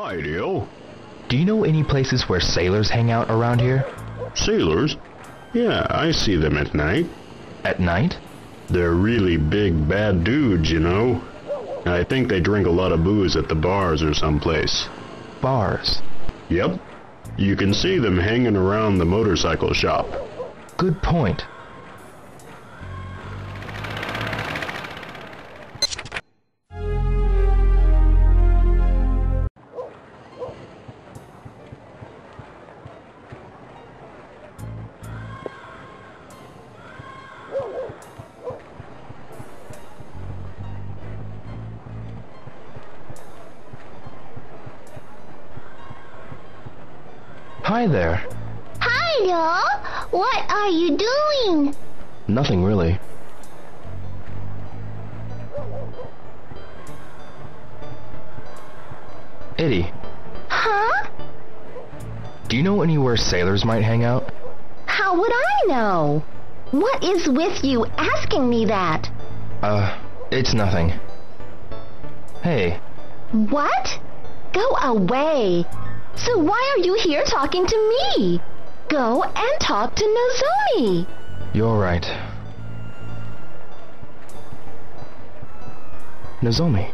Hi, Dio. Do you know any places where sailors hang out around here? Sailors? Yeah, I see them at night. At night? They're really big, bad dudes, you know. I think they drink a lot of booze at the bars or someplace. Bars. Yep. You can see them hanging around the motorcycle shop. Good point. Hi there. Hi, Lil. What are you doing? Nothing really. Eddie, Huh? do you know anywhere sailors might hang out? How would I know? What is with you asking me that? Uh, it's nothing. Hey, What? Go away. So why are you here talking to me? Go and talk to Nozomi. you're right. Nozomi,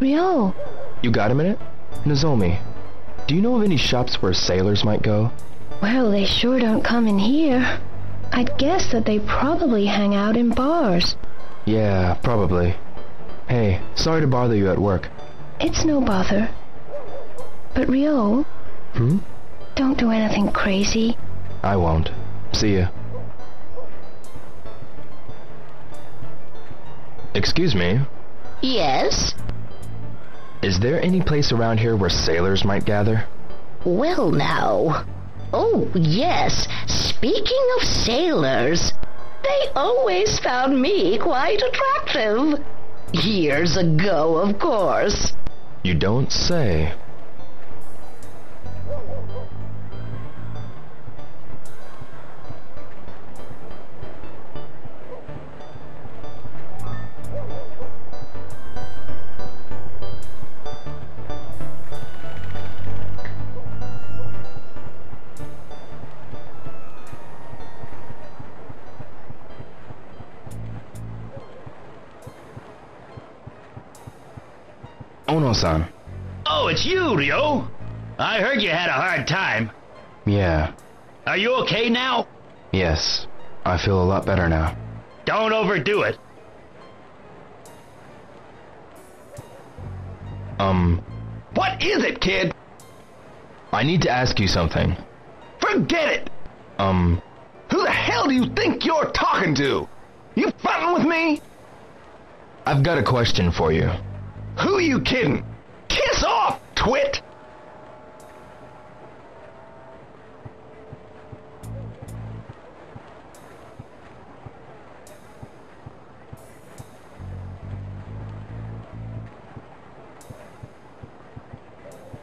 Ryo, you got a minute? Nozomi, do you know of any shops where sailors might go? well, they sure don't come in here. I'd guess that they probably hang out in bars. Yeah, probably. Hey, sorry to bother you at work. It's no bother. But Ryo, Hmm? don't do anything crazy. I won't. See ya. Excuse me, Yes? is there any place around here where sailors might gather? Well, now. Oh, yes. Speaking of sailors, they always found me quite attractive. Years ago, of course. You don't say. Ono-san. Oh, it's you, Ryo. I heard you had a hard time. Yeah, Are you okay now? yes. I feel a lot better now. Don't overdo it. Um, What is it, kid? I need to ask you something. Forget it. Um, Who the hell do you think you're talking to? You frontin' with me? I've got a question for you. Who you kidding? Twit!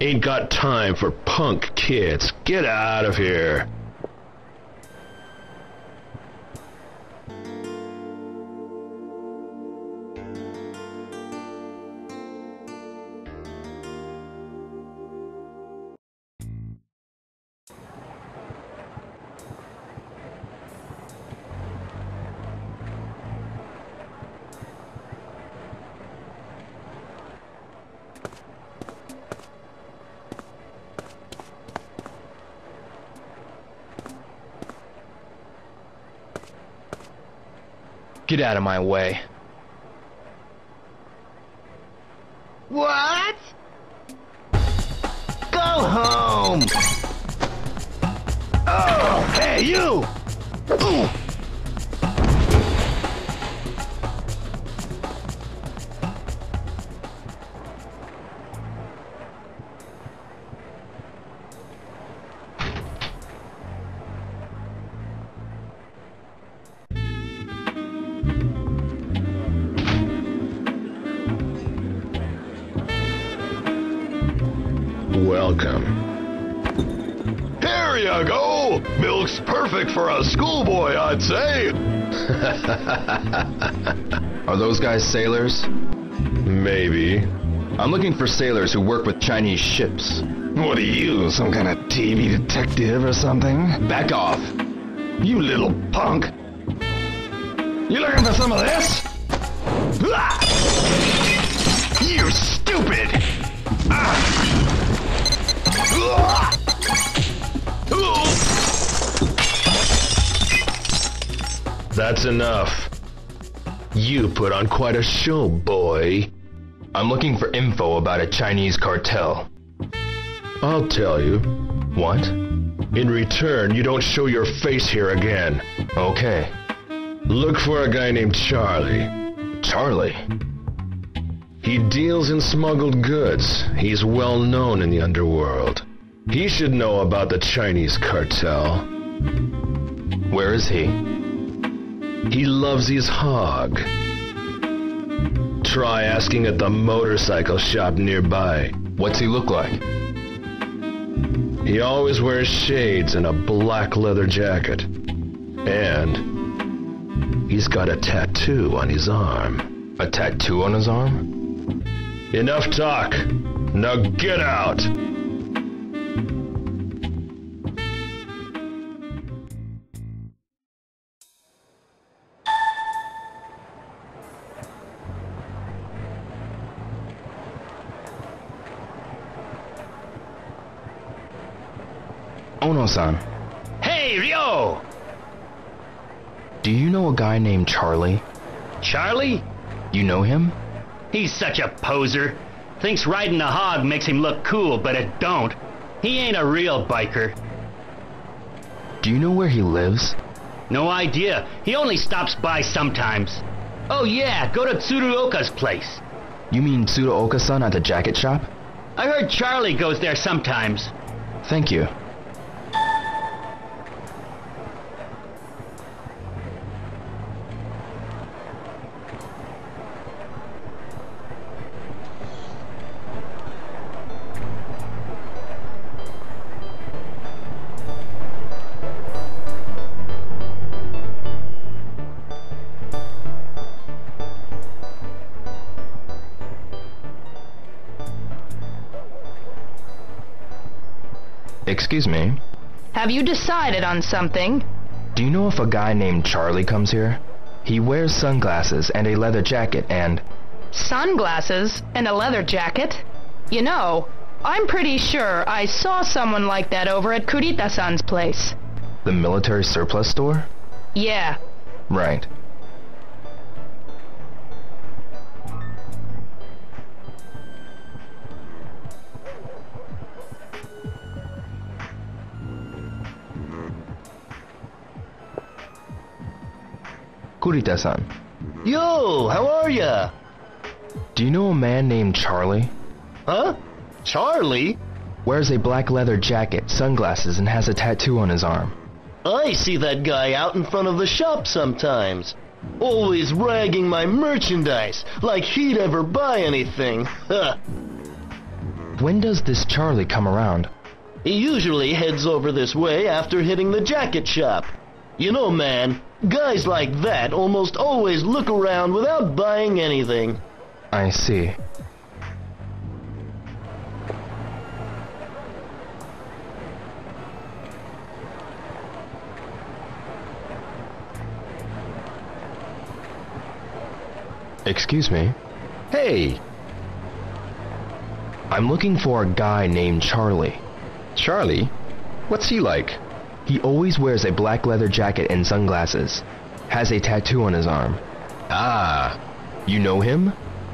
Ain't got time for punk kids. Get out of here. Get out of my way. Are those guys sailors? Maybe. I'm looking for sailors who work with Chinese ships. What are you, some kind of TV detective or something? Back off! You little punk! You looking for some of this? Ah! You stupid! Ah! Ah! That's enough. You put on quite a show, boy. I'm looking for info about a Chinese cartel. I'll tell you. What? In return, you don't show your face here again. Okay. Look for a guy named Charlie. Charlie. He deals in smuggled goods. He's well known in the underworld. He should know about the Chinese cartel. Where is he? He loves his hog. Try asking at the motorcycle shop nearby. What's he look like? He always wears shades and a black leather jacket. And he's got a tattoo on his arm. A tattoo on his arm? Enough talk. Now get out! Ono-san, Hey, Ryo! do you know a guy named Charlie? Charlie? You know him? He's such a poser. Thinks riding a hog makes him look cool, but it don't. He ain't a real biker. Do you know where he lives? No idea. He only stops by sometimes. Oh yeah, go to Tsuruoka's place. You mean Tsuruoka-san at the jacket shop? I heard Charlie goes there sometimes. Thank you. Excuse me. Have you decided on something? Do you know if a guy named Charlie comes here? He wears sunglasses and a leather jacket and... Sunglasses and a leather jacket? You know, I'm pretty sure I saw someone like that over at Kurita-san's place. The military surplus store? Yeah, Right. Kurita-san, Yo, how are ya? do you know a man named Charlie? Huh? Charlie? Wears a black leather jacket, sunglasses, and has a tattoo on his arm. I see that guy out in front of the shop sometimes. Always ragging my merchandise, like he'd ever buy anything. Huh. When does this Charlie come around? He usually heads over this way after hitting the jacket shop. You know, man, guys like that almost always look around without buying anything. I see. Excuse me. Hey, I'm looking for a guy named Charlie. Charlie? What's he like? He always wears a black leather jacket and sunglasses. Has a tattoo on his arm. Ah, You know him?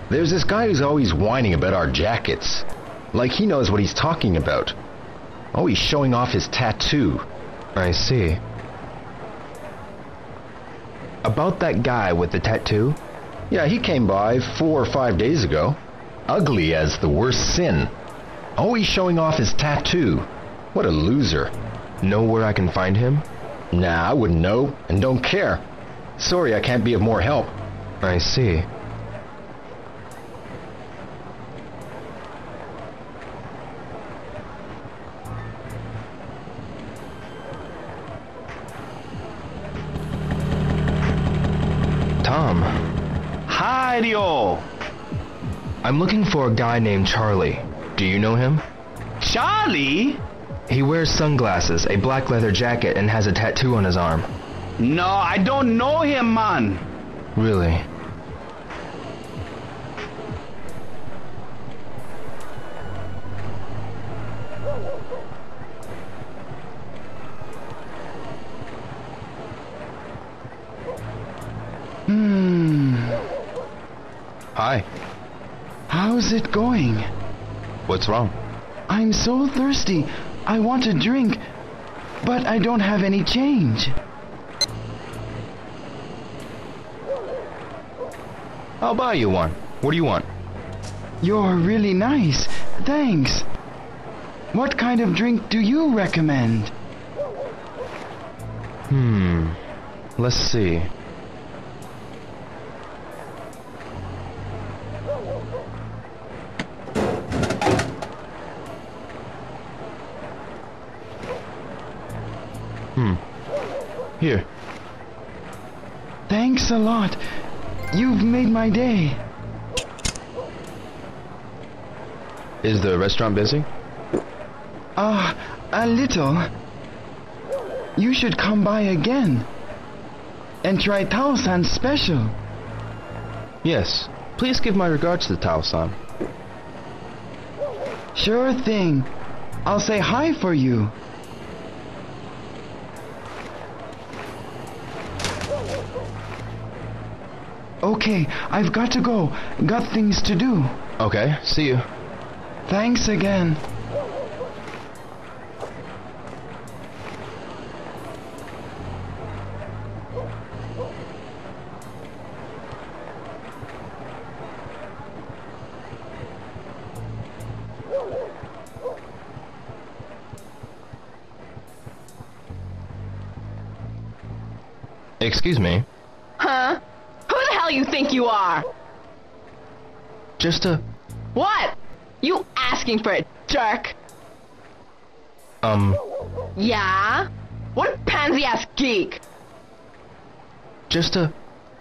there's this guy who's always whining about our jackets. Like he knows what he's talking about. Always showing off his tattoo. I see. About that guy with the tattoo? Yeah, he came by four or five days ago. Ugly as the worst sin. Always showing off his tattoo. What a loser. Know where I can find him? Nah, I wouldn't know, and don't care. Sorry I can't be of more help. I see. Tom, Hi, Ryo! I'm looking for a guy named Charlie. Do you know him? Charlie? He wears sunglasses, a black leather jacket, and has a tattoo on his arm. No, I don't know him, man. Really? Hmm. Hi. How's it going? What's wrong? I'm so thirsty. I want a drink, but I don't have any change. I'll buy you one. What do you want? You're really nice. Thanks. What kind of drink do you recommend? Hmm. Let's see. Hmm. Here. Thanks a lot. You've made my day. Is the restaurant busy? Ah, a little. You should come by again. And try Tao-san special. Yes. Please give my regards to Tao-san. Sure thing. I'll say hi for you. Okay, I've got to go. Got things to do. Okay, see you. Thanks again. Excuse me. Huh? Who the hell you think you are? Just a What? You asking for it, jerk? um Yeah? What a pansy-ass geek? just a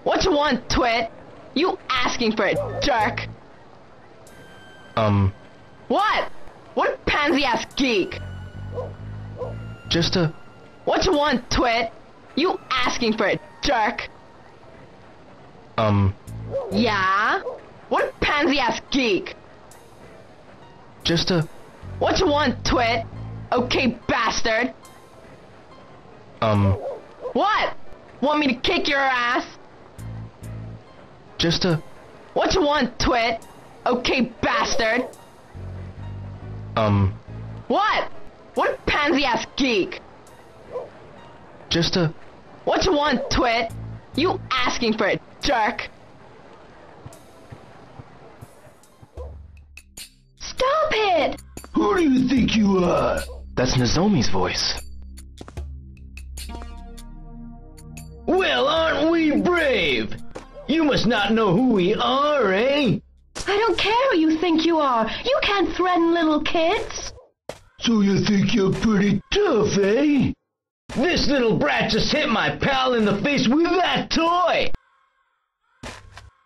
What you want, twit? You asking for it, jerk? um What? What a pansy-ass geek? just a What you want, twit? You asking for it, jerk? Um Yeah? What a pansy-ass geek? just a What you want, twit? Okay, bastard. um What? Want me to kick your ass? just a What you want, twit? Okay, bastard. um What? What a pansy-ass geek? just a What you want, twit? You asking for it, jerk? Stop it! Who do you think you are? That's Nozomi's voice. Well, aren't we brave? You must not know who we are, eh? I don't care who you think you are. You can't threaten little kids. So you think you're pretty tough, eh? This little brat just hit my pal in the face with that toy!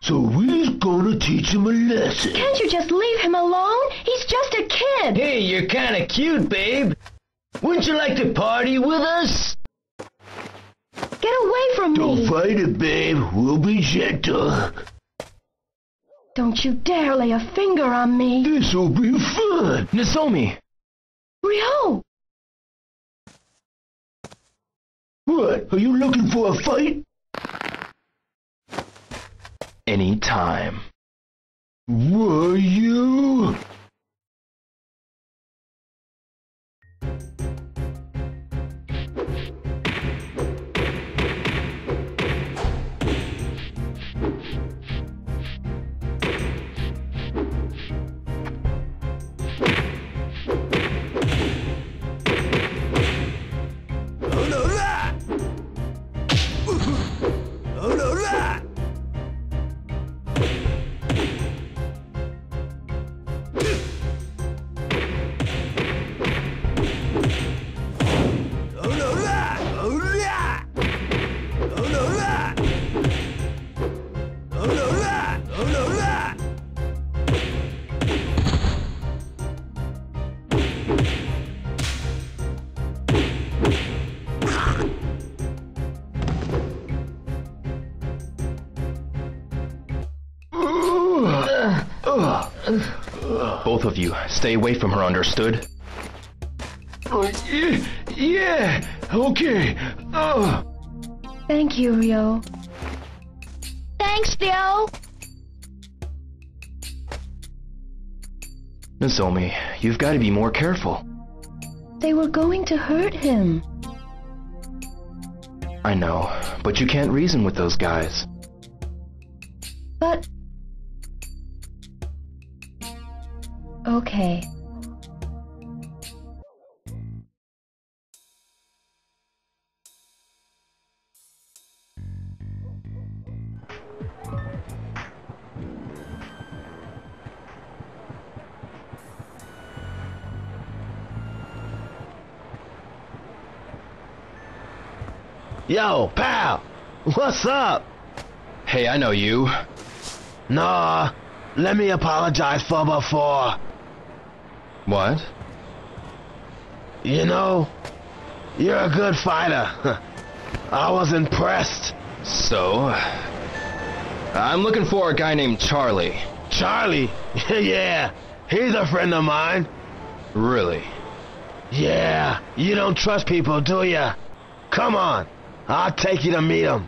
So we're gonna teach him a lesson. Can't you just leave him alone? He's just a kid. Hey, you're kinda cute, babe. Wouldn't you like to party with us? Get away from me. Don't fight it, babe. We'll be gentle. Don't you dare lay a finger on me. This'll be fun. Nozomi! Ryo! What? Are you looking for a fight? Anytime. Were you? Both of you, stay away from her, understood? Uh, yeah, yeah, okay. Uh. Thank you, Ryo. Thanks, Theo. Nozomi, you've got to be more careful. They were going to hurt him. I know, but you can't reason with those guys. But... Okay. Yo, pal! What's up? Hey, I know you. Nah, let me apologize for before. What? You know, you're a good fighter. I was impressed. So? I'm looking for a guy named Charlie. Charlie? yeah, he's a friend of mine. Really? Yeah, you don't trust people, do ya? Come on, I'll take you to meet him.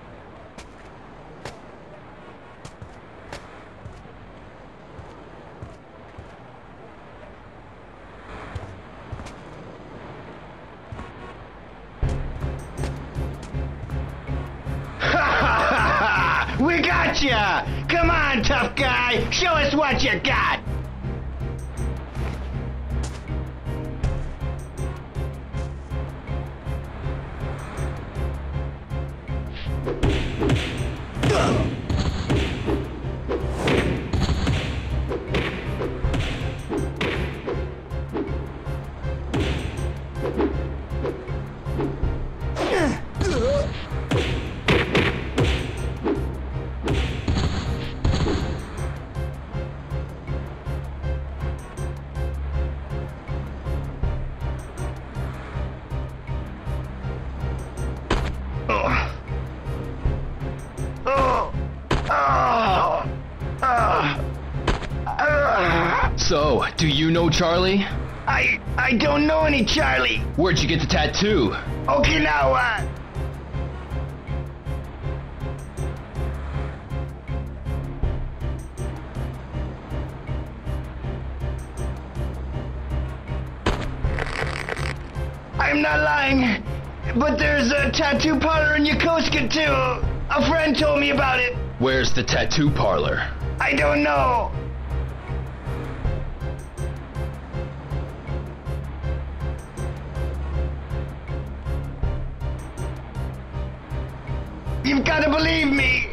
So, know Charlie? I I don't know any Charlie. Where'd you get the tattoo? Okinawa. Uh, I'm not lying, but there's a tattoo parlor in Yokosuka too. A friend told me about it. Where's the tattoo parlor? I don't know. You've got to believe me.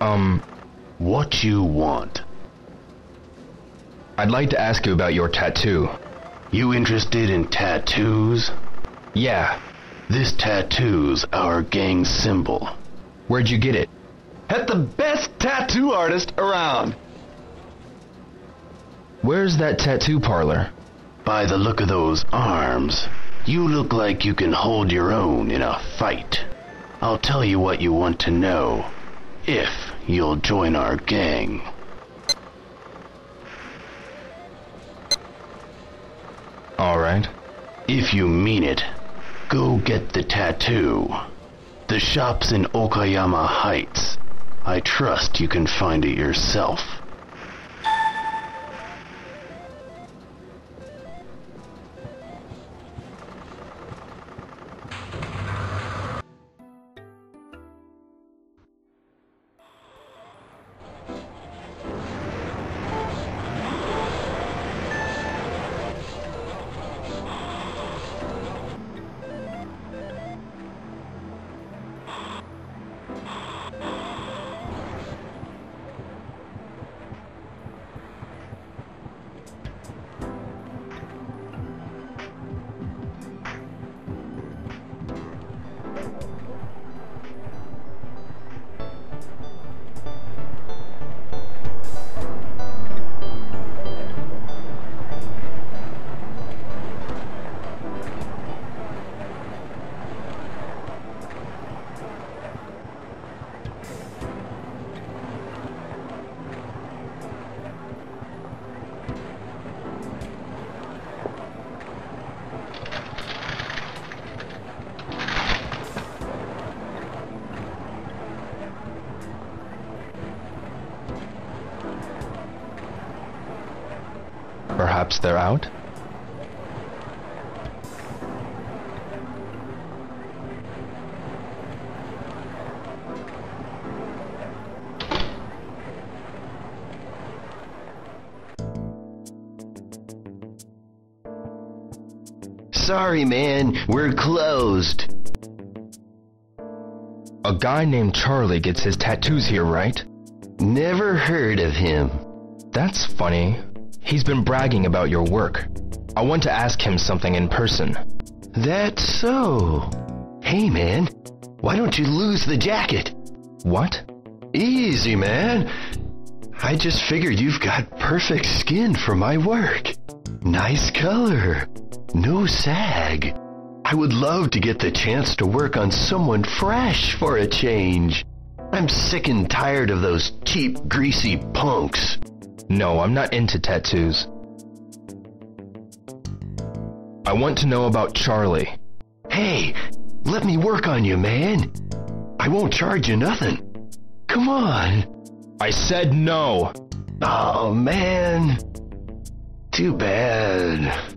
Um, What you want? I'd like to ask you about your tattoo. You interested in tattoos? Yeah, This tattoo's our gang symbol. where'd you get it? At the best tattoo artist around. Where's that tattoo parlor? By the look of those arms, you look like you can hold your own in a fight. I'll tell you what you want to know, if you'll join our gang. Alright. If you mean it, go get the tattoo. The shop's in Okayama Heights. I trust you can find it yourself. Perhaps they're out? Sorry, man. We're closed. A guy named Charlie gets his tattoos here, right? Never heard of him. That's funny. He's been bragging about your work. I want to ask him something in person. That's so. Hey, man. Why don't you lose the jacket? What? Easy, man. I just figured you've got perfect skin for my work. Nice color. No sag. I would love to get the chance to work on someone fresh for a change. I'm sick and tired of those cheap, greasy punks. No, I'm not into tattoos. I want to know about Charlie. Hey, let me work on you, man. I won't charge you nothing. Come on. I said no. Oh, man. Too bad.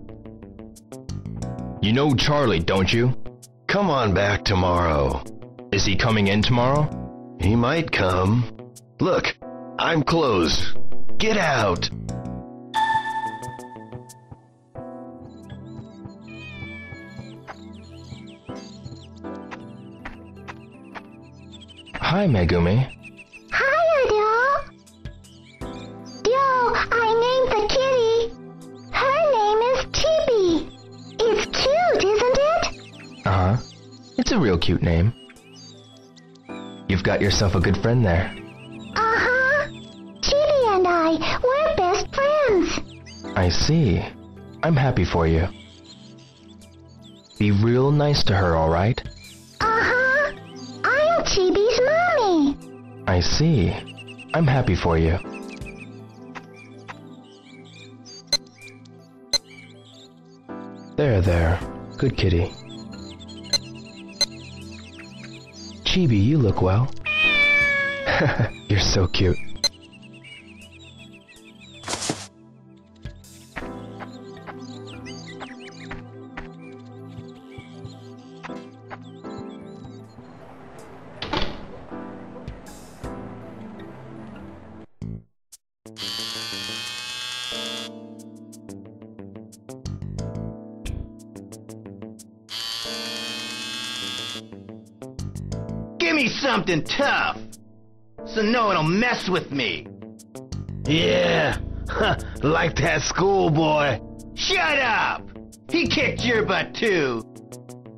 You know Charlie, don't you? Come on back tomorrow. Is he coming in tomorrow? He might come. Look, I'm closed. Get out. Hi, Megumi. Hiya, Ryo. Ryo, I named the kitty. Her name is Chibi. It's cute, isn't it? Uh huh. It's a real cute name. You've got yourself a good friend there. I see. I'm happy for you. Be real nice to her, alright? Uh-huh. I'm Chibi's mommy. I see. I'm happy for you. There, there. Good kitty. Chibi, you look well. You're so cute. Something tough, so no one will mess with me. Yeah, like that schoolboy. Shut up! He kicked your butt too.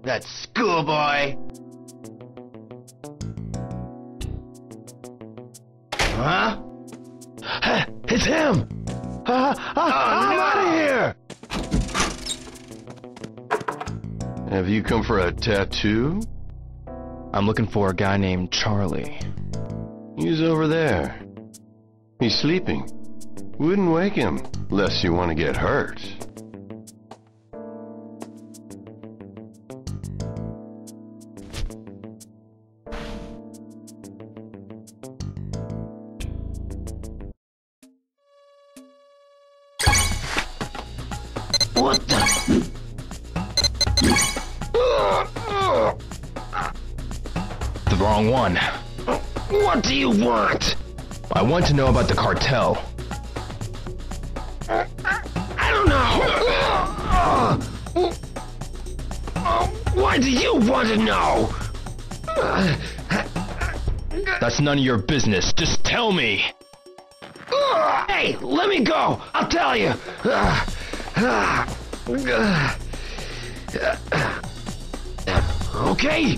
That schoolboy. Huh? It's him! Uh, uh, I'm no. out of here! Have you come for a tattoo? I'm looking for a guy named Charlie. He's over there. He's sleeping. Wouldn't wake him, lest you want to get hurt. Want to know about the cartel. I don't know. Why do you want to know? That's none of your business. Just tell me. Hey, let me go. I'll tell you. Okay.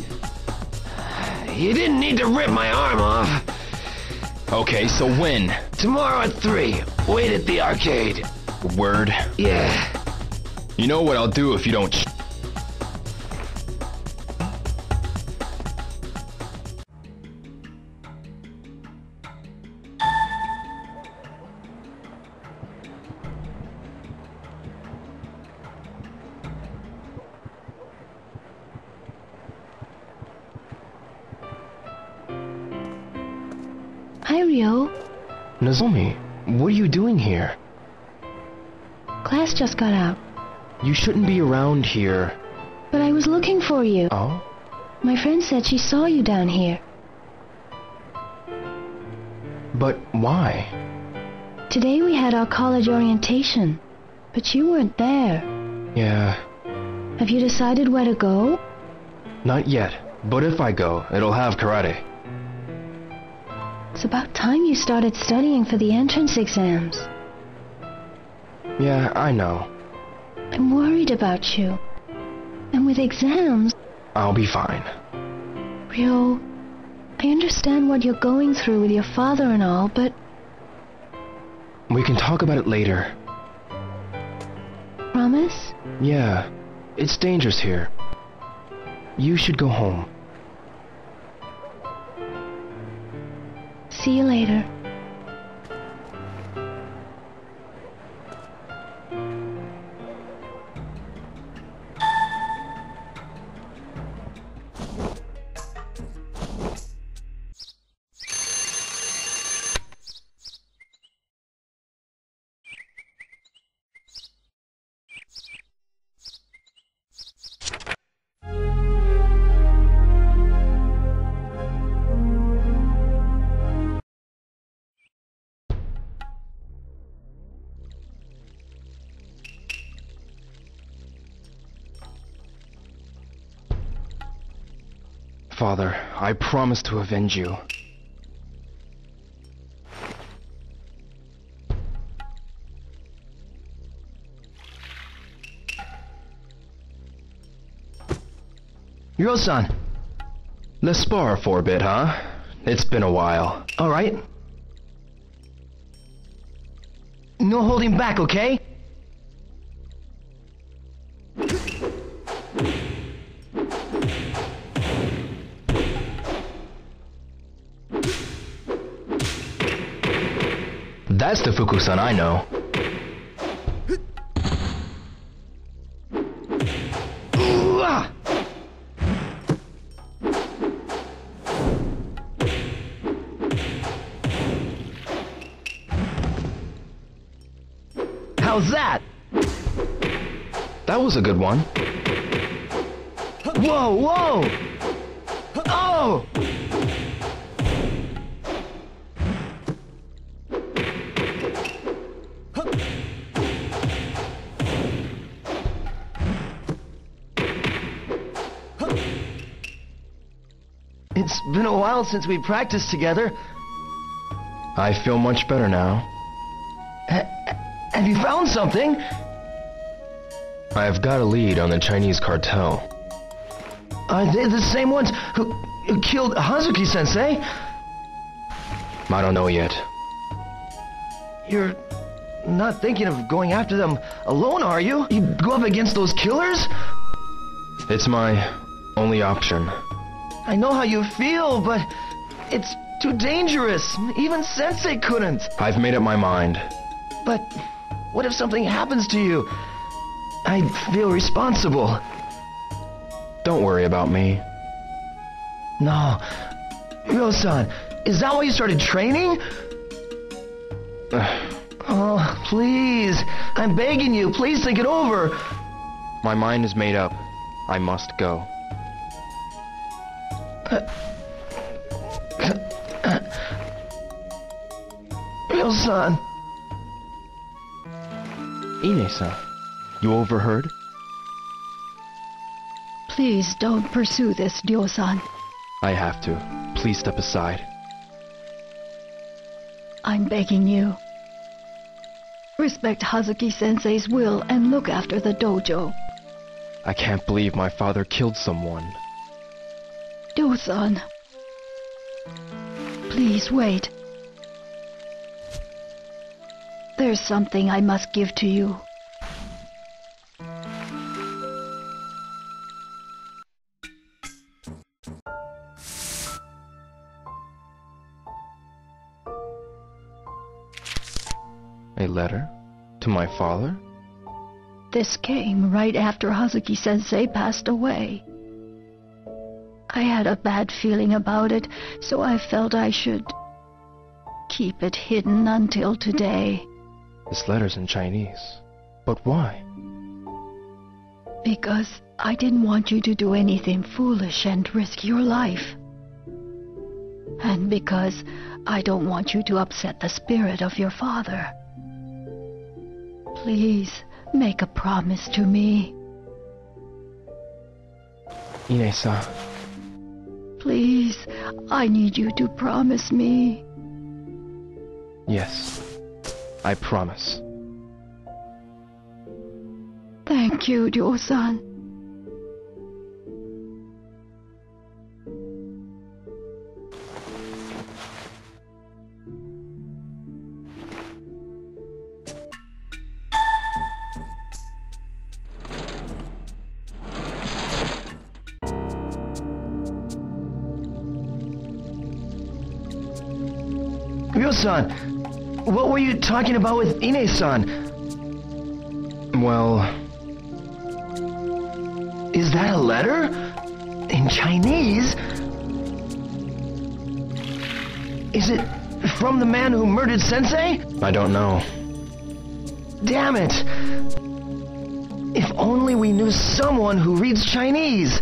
You didn't need to rip my arm off. Okay, so when? Tomorrow at 3. Wait at the arcade. Word. Yeah. You know what I'll do if you don't. Just got out. You shouldn't be around here. But I was looking for you. Oh? My friend said she saw you down here. But why? Today we had our college orientation, but you weren't there. Yeah, Have you decided where to go? not yet. But if I go, it'll have karate. It's about time you started studying for the entrance exams. Yeah, I know. I'm worried about you. And with exams, I'll be fine. Ryo, I understand what you're going through with your father and all, but We can talk about it later. promise? Yeah, it's dangerous here. You should go home. See you later. Father, I promise to avenge you. Ryo-san, Let's spar for a bit, huh? It's been a while. all right? No holding back, okay? That's the Fukusan I know. How's that? That was a good one. Whoa, whoa! Been a while since we practiced together. I feel much better now. Ha- have you found something? I've got a lead on the Chinese cartel. Are they the same ones who, who killed Hazuki sensei? I don't know yet. You're not thinking of going after them alone, are you? You go up against those killers? It's my only option. I know how you feel, but it's too dangerous. Even Sensei couldn't. I've made up my mind. But what if something happens to you? I'd feel responsible. Don't worry about me. No. Ryo-san, is that why you started training? Oh, please. I'm begging you. Please think it over. My mind is made up. I must go. Ryo-san. Ine-san, you overheard? Please don't pursue this, Ryo-san. I have to. Please step aside. I'm begging you. Respect Hazuki Sensei's will and look after the dojo. I can't believe my father killed someone. Ryo-san. Please wait. There's something I must give to you. A letter? To my father? This came right after Hazuki Sensei passed away. I had a bad feeling about it, so I felt I should keep it hidden until today. This letter's in Chinese. But why? Because I didn't want you to do anything foolish and risk your life. And because I don't want you to upset the spirit of your father. Please, make a promise to me. Ine-san. Please, I need you to promise me. Yes. I promise. Thank you, Ryo-san. Ryo-san, what were you talking about with Ine-san? Well, Is that a letter? In Chinese? Is it from the man who murdered Sensei? I don't know. Damn it! If only we knew someone who reads Chinese.